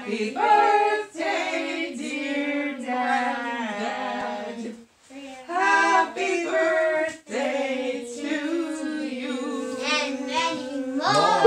Happy birthday, dear Dad. Happy birthday to you. And many more.